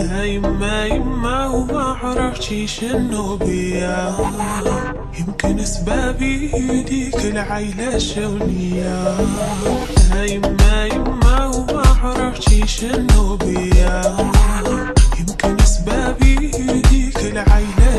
يا يما يما وما عرفتي شنو بيا. يمكن سبابي يديك العيلة شونية. يا يما يما وما عرفتي شنو بيا. يمكن سبابي يديك العيلة